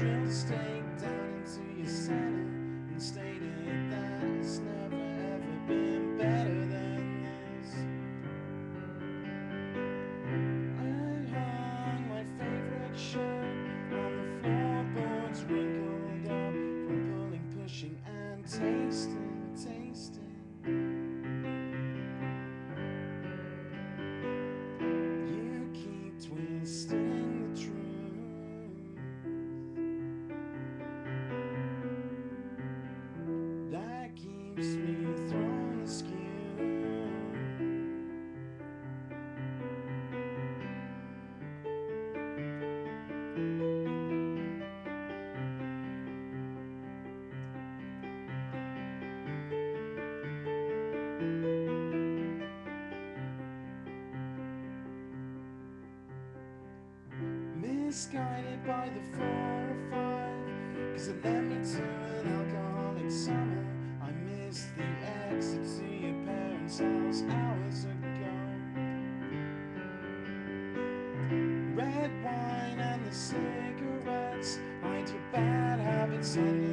drilled stake down into your center, and stated that it's never ever been better than this. I hung my favorite shirt on the floorboards, wrinkled up from pulling, pushing, and tasting. Misguided by the four or five, cause it led hours ago. Red wine and the cigarettes hide your bad habits and